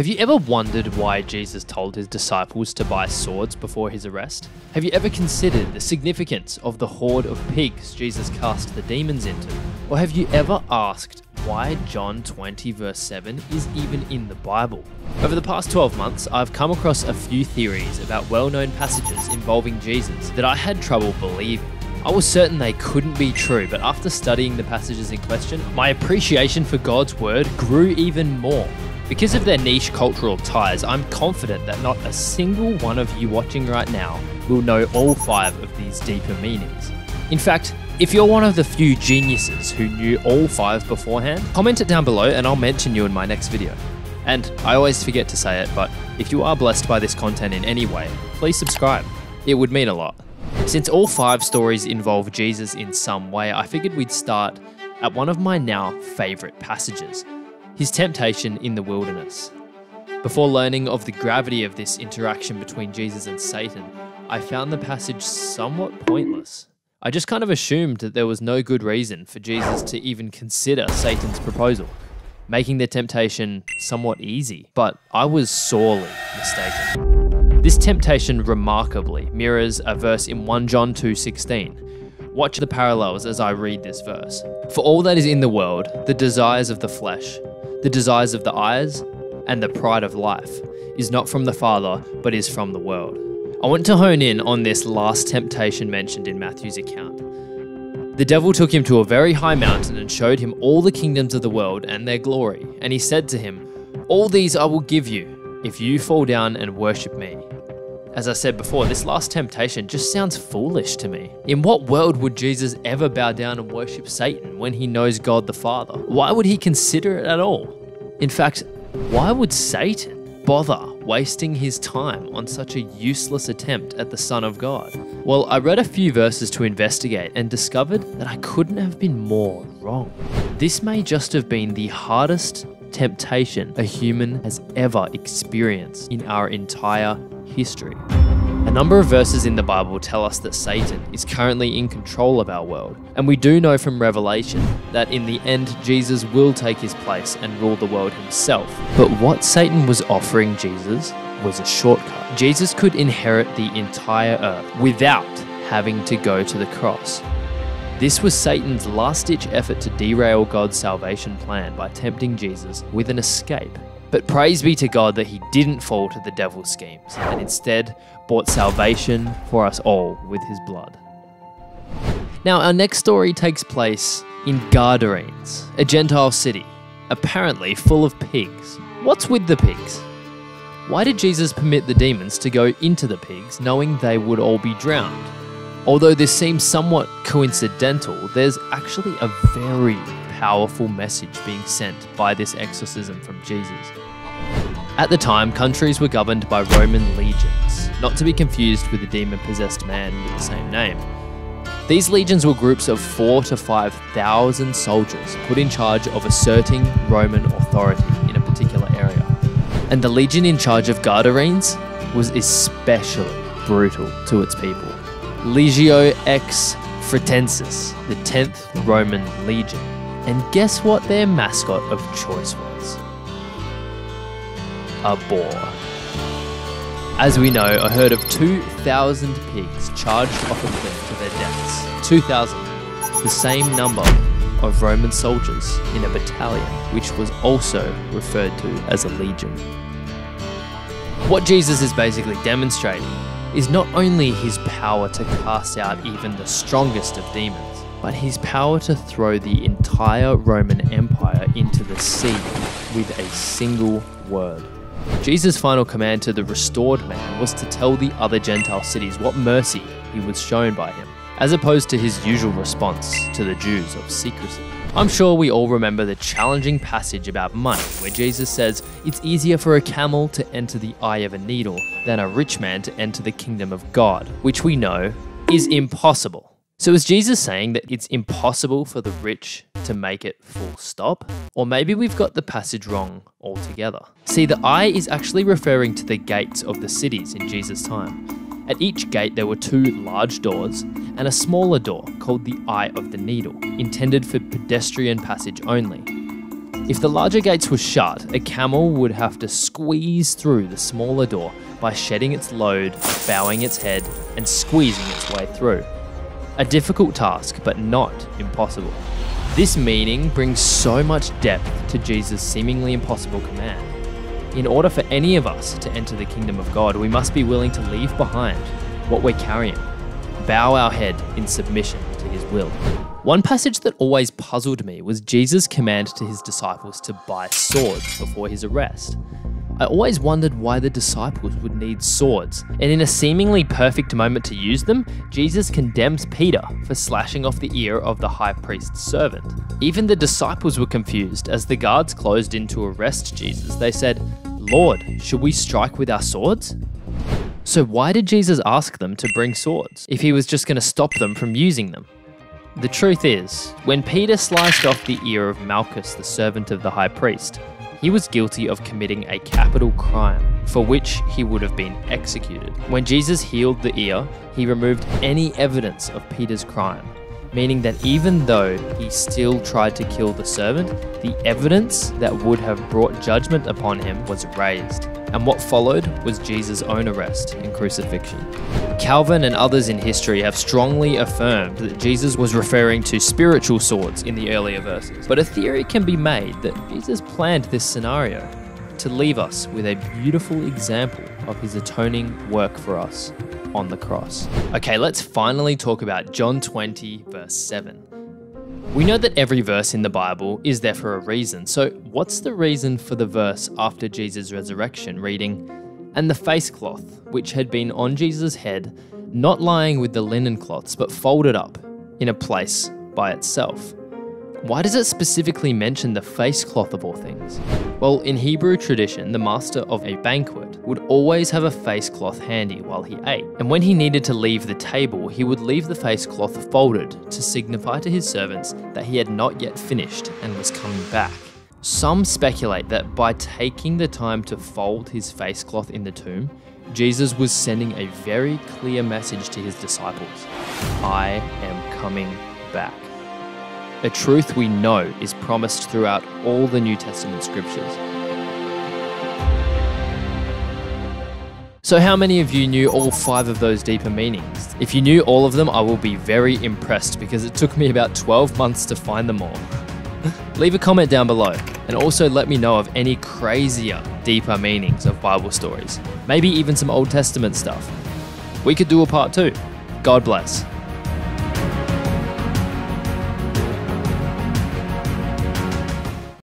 Have you ever wondered why Jesus told his disciples to buy swords before his arrest? Have you ever considered the significance of the horde of pigs Jesus cast the demons into? Or have you ever asked why John 20, verse 7 is even in the Bible? Over the past 12 months, I've come across a few theories about well known passages involving Jesus that I had trouble believing. I was certain they couldn't be true, but after studying the passages in question, my appreciation for God's word grew even more. Because of their niche cultural ties, I'm confident that not a single one of you watching right now will know all five of these deeper meanings. In fact, if you're one of the few geniuses who knew all five beforehand, comment it down below and I'll mention you in my next video. And I always forget to say it, but if you are blessed by this content in any way, please subscribe. It would mean a lot. Since all five stories involve Jesus in some way, I figured we'd start at one of my now favourite passages his temptation in the wilderness. Before learning of the gravity of this interaction between Jesus and Satan, I found the passage somewhat pointless. I just kind of assumed that there was no good reason for Jesus to even consider Satan's proposal, making the temptation somewhat easy, but I was sorely mistaken. This temptation remarkably mirrors a verse in 1 John 2:16 Watch the parallels as I read this verse. For all that is in the world, the desires of the flesh, the desires of the eyes, and the pride of life, is not from the Father, but is from the world. I want to hone in on this last temptation mentioned in Matthew's account. The devil took him to a very high mountain and showed him all the kingdoms of the world and their glory. And he said to him, All these I will give you, if you fall down and worship me. As I said before, this last temptation just sounds foolish to me. In what world would Jesus ever bow down and worship Satan when he knows God the Father? Why would he consider it at all? In fact, why would Satan bother wasting his time on such a useless attempt at the Son of God? Well, I read a few verses to investigate and discovered that I couldn't have been more wrong. This may just have been the hardest temptation a human has ever experienced in our entire history. A number of verses in the Bible tell us that Satan is currently in control of our world, and we do know from Revelation that in the end Jesus will take his place and rule the world himself. But what Satan was offering Jesus was a shortcut. Jesus could inherit the entire earth without having to go to the cross. This was Satan's last ditch effort to derail God's salvation plan by tempting Jesus with an escape but praise be to God that he didn't fall to the devil's schemes and instead bought salvation for us all with his blood. Now, our next story takes place in Gadarenes, a Gentile city, apparently full of pigs. What's with the pigs? Why did Jesus permit the demons to go into the pigs knowing they would all be drowned? Although this seems somewhat coincidental, there's actually a very powerful message being sent by this exorcism from Jesus. At the time, countries were governed by Roman legions, not to be confused with the demon possessed man with the same name. These legions were groups of four to five thousand soldiers put in charge of asserting Roman authority in a particular area. And the legion in charge of Gadarenes was especially brutal to its people. Legio X Fretensis, the 10th Roman legion, and guess what their mascot of choice was? A boar. As we know, a herd of 2,000 pigs charged off a cliff to their deaths. 2,000. The same number of Roman soldiers in a battalion, which was also referred to as a legion. What Jesus is basically demonstrating is not only his power to cast out even the strongest of demons, but his power to throw the entire Roman Empire into the sea with a single word. Jesus' final command to the restored man was to tell the other Gentile cities what mercy he was shown by him, as opposed to his usual response to the Jews of secrecy. I'm sure we all remember the challenging passage about money where Jesus says it's easier for a camel to enter the eye of a needle than a rich man to enter the kingdom of God, which we know is impossible. So is Jesus saying that it's impossible for the rich to make it full stop? Or maybe we've got the passage wrong altogether. See, the eye is actually referring to the gates of the cities in Jesus' time. At each gate, there were two large doors and a smaller door called the Eye of the Needle, intended for pedestrian passage only. If the larger gates were shut, a camel would have to squeeze through the smaller door by shedding its load, bowing its head, and squeezing its way through. A difficult task, but not impossible. This meaning brings so much depth to Jesus' seemingly impossible command. In order for any of us to enter the kingdom of God, we must be willing to leave behind what we're carrying, bow our head in submission to his will. One passage that always puzzled me was Jesus' command to his disciples to buy swords before his arrest. I always wondered why the disciples would need swords, and in a seemingly perfect moment to use them, Jesus condemns Peter for slashing off the ear of the high priest's servant. Even the disciples were confused as the guards closed in to arrest Jesus. They said, Lord, should we strike with our swords? So, why did Jesus ask them to bring swords if he was just going to stop them from using them? The truth is, when Peter sliced off the ear of Malchus, the servant of the high priest, he was guilty of committing a capital crime for which he would have been executed. When Jesus healed the ear, he removed any evidence of Peter's crime, meaning that even though he still tried to kill the servant, the evidence that would have brought judgment upon him was raised. And what followed was Jesus' own arrest and crucifixion. Calvin and others in history have strongly affirmed that Jesus was referring to spiritual swords in the earlier verses. But a theory can be made that Jesus planned this scenario to leave us with a beautiful example of his atoning work for us on the cross. Okay, let's finally talk about John 20, verse 7. We know that every verse in the Bible is there for a reason. So, what's the reason for the verse after Jesus' resurrection reading, And the face cloth, which had been on Jesus' head, not lying with the linen cloths, but folded up in a place by itself? Why does it specifically mention the face cloth of all things? Well, in Hebrew tradition, the master of a banquet would always have a face cloth handy while he ate. And when he needed to leave the table, he would leave the face cloth folded to signify to his servants that he had not yet finished and was coming back. Some speculate that by taking the time to fold his face cloth in the tomb, Jesus was sending a very clear message to his disciples I am coming back a truth we know is promised throughout all the New Testament scriptures. So, how many of you knew all five of those deeper meanings? If you knew all of them, I will be very impressed because it took me about 12 months to find them all. Leave a comment down below and also let me know of any crazier, deeper meanings of Bible stories. Maybe even some Old Testament stuff. We could do a part two. God bless.